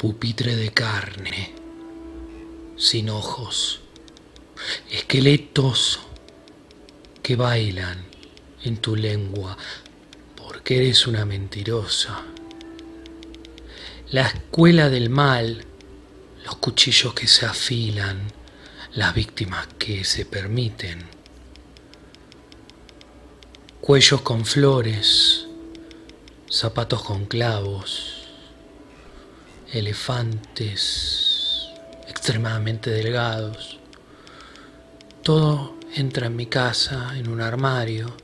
pupitre de carne, sin ojos, esqueletos que bailan en tu lengua, porque eres una mentirosa. La escuela del mal, los cuchillos que se afilan, las víctimas que se permiten, cuellos con flores, zapatos con clavos, elefantes extremadamente delgados. Todo entra en mi casa, en un armario,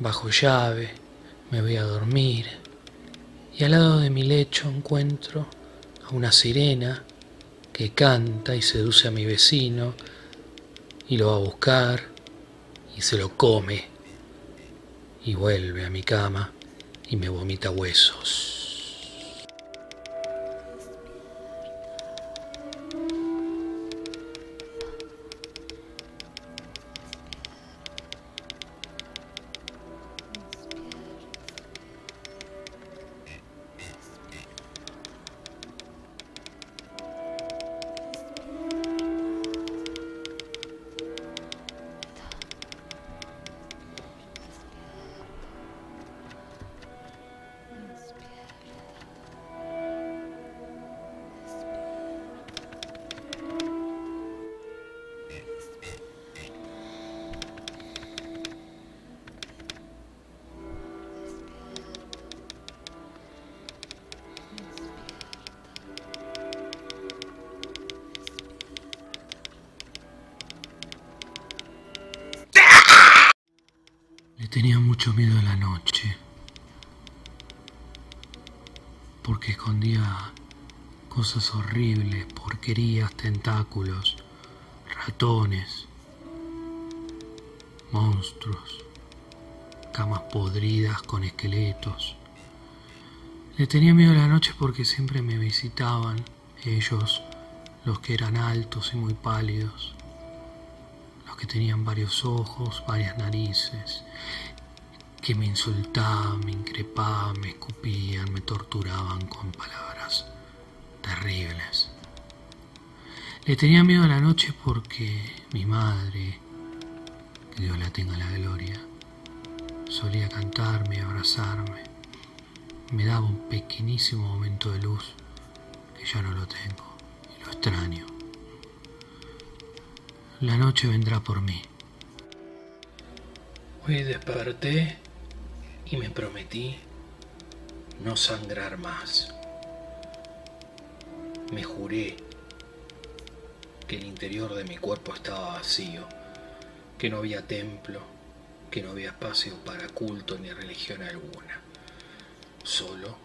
bajo llave, me voy a dormir y al lado de mi lecho encuentro a una sirena que canta y seduce a mi vecino y lo va a buscar y se lo come y vuelve a mi cama y me vomita huesos. Tenía mucho miedo a la noche, porque escondía cosas horribles, porquerías, tentáculos, ratones, monstruos, camas podridas con esqueletos. Le tenía miedo a la noche porque siempre me visitaban ellos, los que eran altos y muy pálidos que tenían varios ojos, varias narices, que me insultaban, me increpaban, me escupían, me torturaban con palabras terribles. Le tenía miedo a la noche porque mi madre, que Dios la tenga la gloria, solía cantarme, abrazarme, me daba un pequeñísimo momento de luz que ya no lo tengo y lo extraño. La noche vendrá por mí. Hoy desperté y me prometí no sangrar más. Me juré que el interior de mi cuerpo estaba vacío, que no había templo, que no había espacio para culto ni religión alguna, solo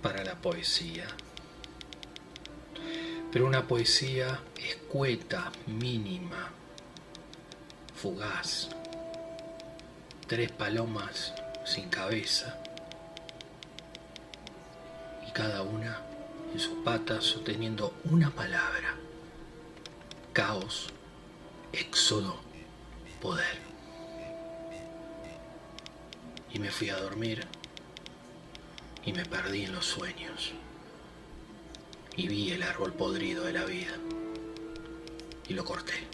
para la poesía pero una poesía escueta, mínima, fugaz. Tres palomas sin cabeza y cada una en sus patas sosteniendo una palabra. Caos, éxodo, poder. Y me fui a dormir y me perdí en los sueños y vi el árbol podrido de la vida y lo corté.